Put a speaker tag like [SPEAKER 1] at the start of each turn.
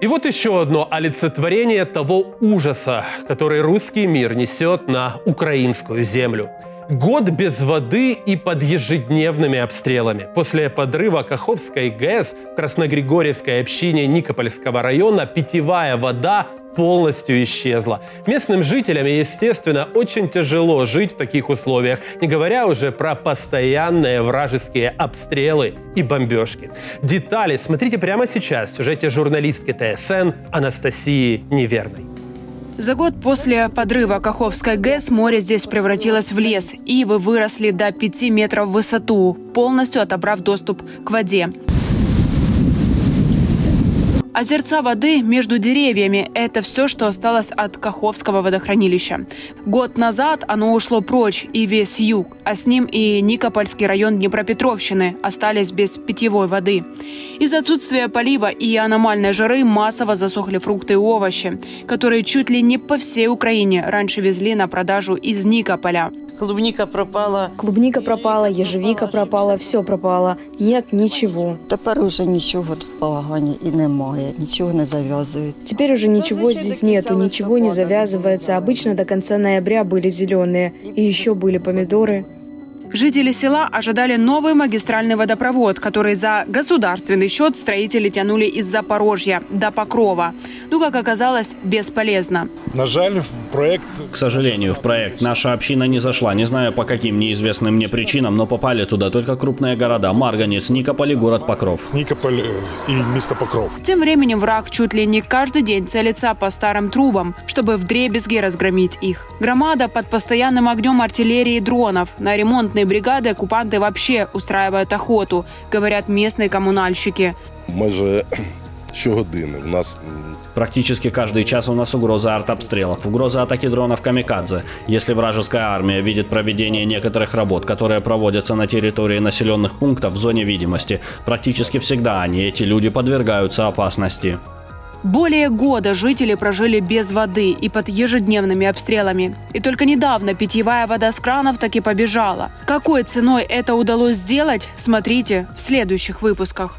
[SPEAKER 1] И вот еще одно олицетворение того ужаса, который русский мир несет на украинскую землю. Год без воды и под ежедневными обстрелами. После подрыва Каховской ГЭС в Красногригорьевской общине Никопольского района питьевая вода полностью исчезла. Местным жителям, естественно, очень тяжело жить в таких условиях, не говоря уже про постоянные вражеские обстрелы и бомбежки. Детали смотрите прямо сейчас в сюжете журналистки ТСН Анастасии Неверной.
[SPEAKER 2] За год после подрыва Каховской ГЭС море здесь превратилось в лес. Ивы выросли до 5 метров в высоту, полностью отобрав доступ к воде. Озерца воды между деревьями – это все, что осталось от Каховского водохранилища. Год назад оно ушло прочь, и весь юг, а с ним и Никопольский район Днепропетровщины остались без питьевой воды. Из-за отсутствия полива и аномальной жары массово засохли фрукты и овощи, которые чуть ли не по всей Украине раньше везли на продажу из Никополя.
[SPEAKER 3] Клубника пропала.
[SPEAKER 4] Клубника пропала, ежевика пропала, все пропало. Нет ничего.
[SPEAKER 3] Тепер уже нічого тут в Палагані і немає, нічого не зав'язується.
[SPEAKER 4] Теперь уже ничего здесь нету, ничего не завязывается. Обычно до конца ноября были зеленые. И еще были помидоры.
[SPEAKER 2] Жители села ожидали новый магистральный водопровод, который за государственный счет строители тянули из Запорожья до Покрова. Но, как оказалось, бесполезно.
[SPEAKER 5] На жаль, проект
[SPEAKER 6] К сожалению, в проект наша община не зашла. Не знаю по каким неизвестным мне причинам, но попали туда только крупные города. Марганец, Никополь и город Покров.
[SPEAKER 5] Нікополь е, і місто Покров.
[SPEAKER 2] Тем временем враг чуть ли не каждый день целится по старым трубам, чтобы вдребезги разгромить их. Громада под постоянным огнем артиллерии и дронов. На ремонтные бригады оккупанты вообще устраивают охоту, говорят местные коммунальщики.
[SPEAKER 7] майже щогодини. У нас
[SPEAKER 6] Практически каждый час у нас угроза артобстрелов, угроза атаки дронов камикадзе. Если вражеская армия видит проведение некоторых работ, которые проводятся на территории населенных пунктов в зоне видимости, практически всегда они, эти люди, подвергаются опасности.
[SPEAKER 2] Более года жители прожили без воды и под ежедневными обстрелами. И только недавно питьевая вода с кранов таки побежала. Какой ценой это удалось сделать, смотрите в следующих выпусках.